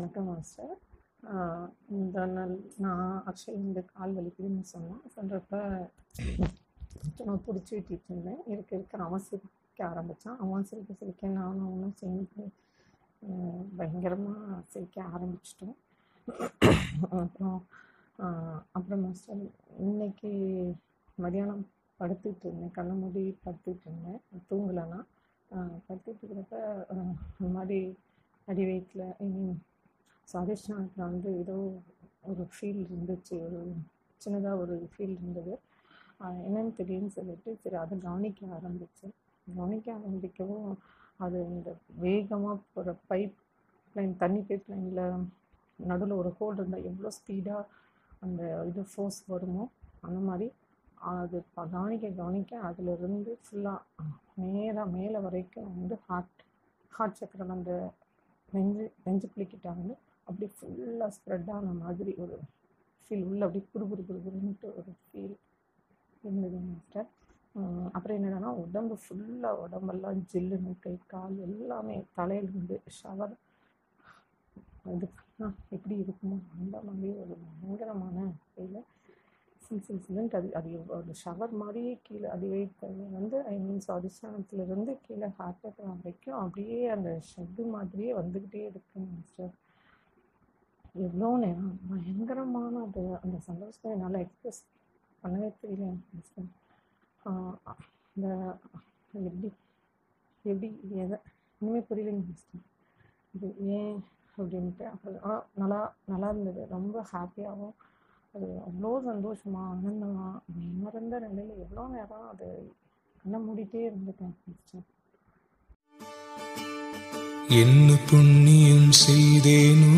வணக்கம் மாஸ்டர். இந்த நாள் நான் அக்ஷய் இந்த கால் வலிக்குதுன்னு சொன்னேன். சொல்கிறப்ப சும்மா பிடிச்சி விட்டுட்டு இருந்தேன். இருக்க இருக்க. அவன் சிரிக்க ஆரம்பித்தான் அவன் சிரிக்க சிரிக்க நானும் அவனும் சேர்ந்து பயங்கரமாக சிரிக்க ஆரம்பிச்சிட்டோம். அப்புறம் அப்புறம் மாஸ்டர் இன்னைக்கு மதியானம் படுத்துட்டு இருந்தேன். கண்ணை மூடி படுத்துட்டு இருந்தேன். தூங்கலைன்னா படுத்துட்டு இருக்கிறப்ப இந்த மாதிரி அடி வயிற்றில் ஐ மீன் சுவாதிஷ்டானத்தில் வந்து ஏதோ ஒரு ஃபீல் இருந்துச்சு ஒரு சின்னதாக ஒரு ஃபீல் இருந்தது. என்னன்னு தெரியும்னு சொல்லிட்டு சரி அதை கவனிக்க ஆரம்பித்தேன் கவனிக்க ஆரம்பிக்கவும் அது இந்த வேகமாக போகிற பைப் லைன் தண்ணி பைப் லைனில் நடுவில் ஒரு ஹோல் இருந்தால் எவ்வளோ ஸ்பீடாக அந்த இது ஃபோர்ஸ் வருமோ அந்த மாதிரி அது கவனிக்க கவனிக்க அதிலிருந்து ஃபுல்லாக நேராக மேலே வரைக்கும் வந்து ஹார்ட் ஹார்ட் சக்கரம் அந்த நெஞ்சு நெஞ்சு பிள்ளைக்கிட்ட வந்து அப்படியே ஃபுல்லாக ஸ்ப்ரெட் ஆன மாதிரி ஒரு ஃபீல் உள்ள அப்படியே குடு குடு ஒரு ஃபீல் இருந்தது மாஸ்டர் அப்புறம் என்னென்னா உடம்பு ஃபுல்லாக உடம்பெல்லாம் ஜில்லுன்னு கை கால் எல்லாமே தலையிலேருந்து ஷவர் அது எப்படி இருக்குமோ அந்த மாதிரி ஒரு பயங்கரமான ஃபீல் சில் சில் சில்லுன்ட்டு அது அது ஒரு ஷவர் மாதிரியே கீழே அது வெயிட் வந்து ஐ மீன்ஸ் அதிஷ்டானத்துலேருந்து கீழே ஹார்ட் அட்டாக் வரைக்கும் அப்படியே அந்த ஷெட்டு மாதிரியே வந்துக்கிட்டே இருக்குங்க மாஸ்டர் எவ்வளோ நேரம் பயங்கரமான அது அந்த சந்தோஷத்தை என்னால் எக்ஸ்பிரஸ் பண்ணவே தெரியல மாஸ்டர் இந்த எப்படி எப்படி எதை ஒன்றுமே புரியலைங்க மிஸ்டர் இது ஏன் அப்படின்ட்டு அப்புறம் ஆனால் நல்லா நல்லா இருந்தது. ரொம்ப ஹாப்பியாகவும் அது அவ்வளோ சந்தோஷமாக ஆனந்தமாக மறந்த நிலையில் எவ்வளோ நேரம் அது கண்ணை மூடிட்டே இருந்துட்டேன் மிஸ்டர் என்ன புண்ணியம் செய்தேனோ